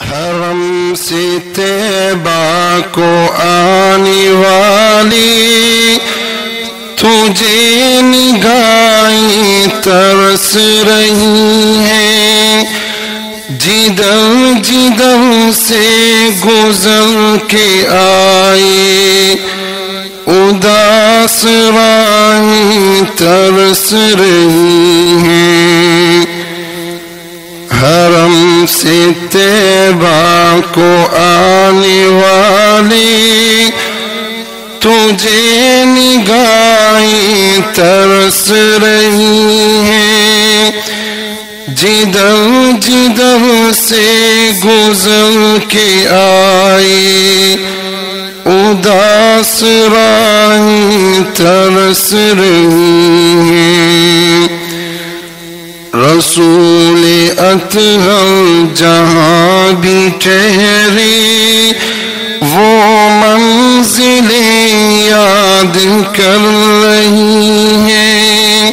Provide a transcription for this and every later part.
حرم سے تیبا کو آنے والی، تجھے نگاہیں ترس رہی ہیں۔ جدل جدل سے گزر کے آئے، اداس راہیں ترس رہی حرم سے تیبا کو آنے والی، تجھے نگاہیں ترس رہی ہیں جدل جدل سے گزر کے آئے اداس راہیں ترس رہی ہیں رسول اطہر جہاں بھی ٹھہری، وہ منزلیں یاد کر رہی ہیں۔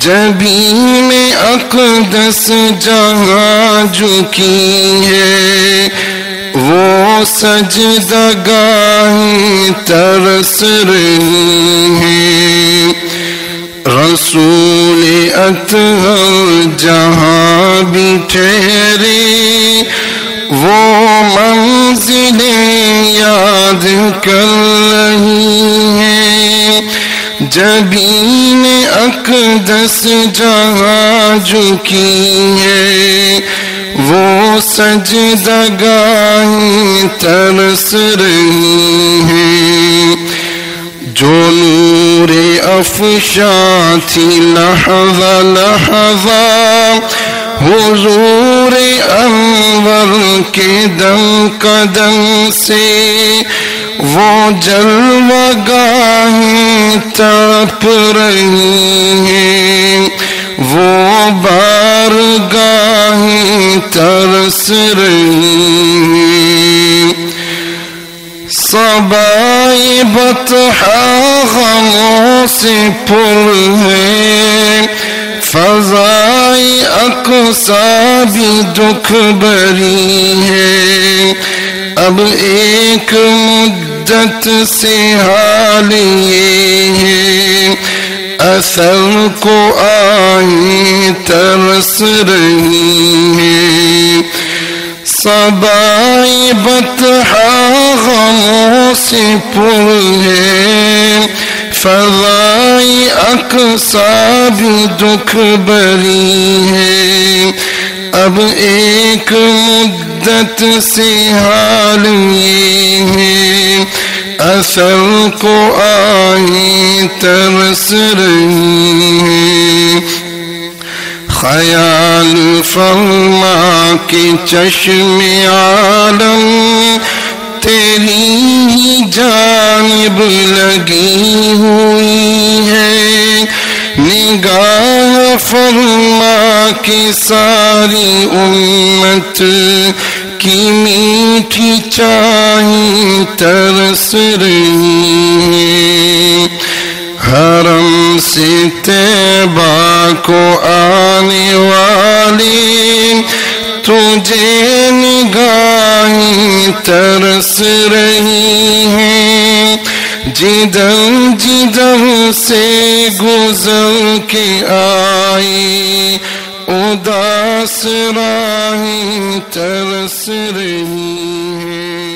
جبی میں اقدس جہاں جھکی ہے، وہ سجدگاہیں ترس رہی ہیں۔ رسول اطہر جہاں بھی ٹھہرے، وہ منزلیں یاد کر رہی ہیں۔ جبین اقدس جہاں جھکی ہے، وہ سجدگاہیں ترس رہی ہیں۔ جو نور افشا تھی لحظہ لحظہ حضور انور کے دم قدم سے وہ جلوہ گاہیں تڑپ رہی ہیں وہ بار ترس رہی صبايبت حغموس برهين فزاي اكو سابي دكبريهين اب ايك مدت سهاليهين. اثلك آي ترس رهيهين صبايبت سے پر ہے۔ فضائی اقصا دکھ بری ہے۔ اب ایک مدت سے حال یہ ہے۔ اثر کو آئی ترس رہی ہے۔ خیال فرما کے چشم عالم تیری جانب لگی ہوئی ہے۔ نگاہ فرما کے ساری امت کی میٹھی چاہی ترس رہی ہے۔ حرم سے تیبا کو آنے والی تجھے نگاہیں ترس رہی ہے جدم جدل سے گزر کے آئی۔ اداس راہی ترس رہی